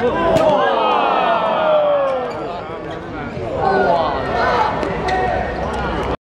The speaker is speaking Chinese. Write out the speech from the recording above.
没有